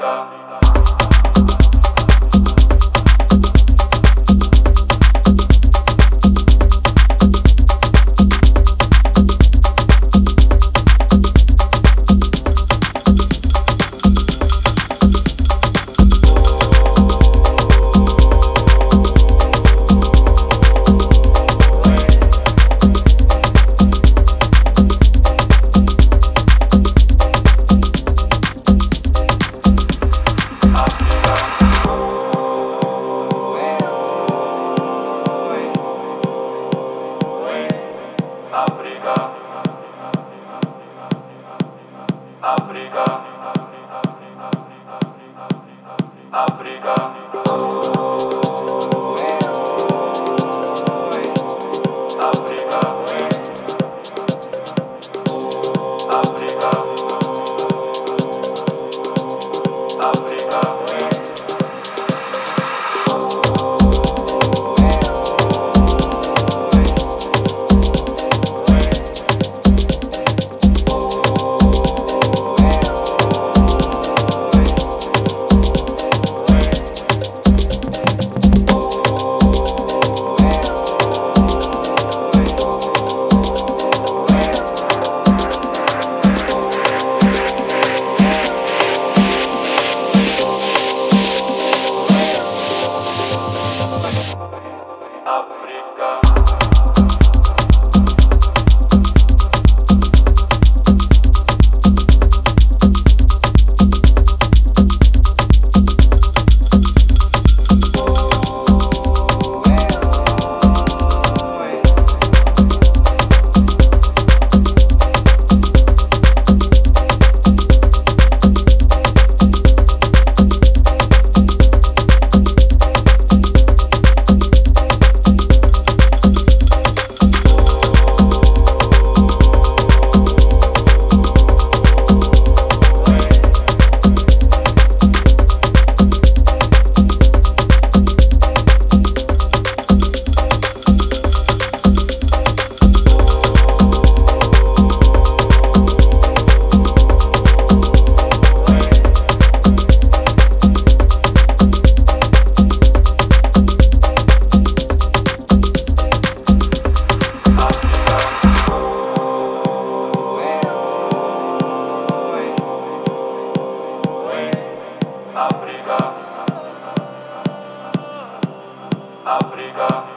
Africa. África. África. África. África.